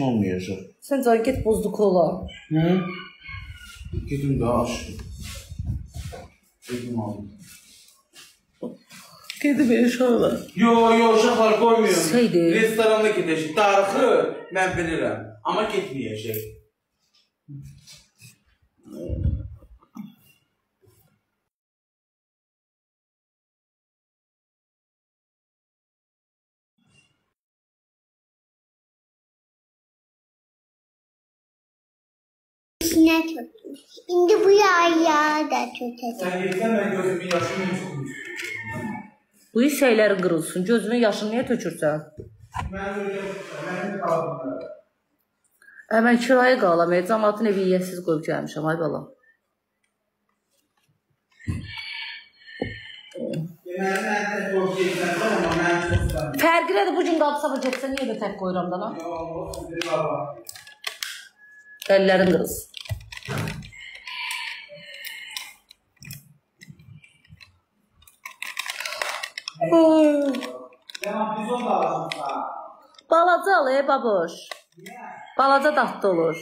olmayacaq. Sən cay get bozdu kola. Hı? Gedim daha aşağı. Gedim aldım. Gedib inşallah. Yo, yo, uşaqlar qoymuyorum. Şeydi. Restoranda gedəcək. Tarixi mən bilirəm. Amma getməyəcək. İçine tutmuş. Şimdi bu yağı da getsən tutmuş. Bu şeylərin qırılsın. Gözünün yaşını niyə tökürsən? Ə, mən kirayə qalam. Cəmaatın evi yiyəsiz qoyub gəlmişəm, ay bala. Deməli, mən tək qoyub getmədim, amma mən çox istəmirəm. Fərqi nədir? Bu gün qalıb sabah getsə niyə də tək qoyuram bir baba. Əllərin qırılsın. Balaca al, ey baboş. Balaca dadlı olur.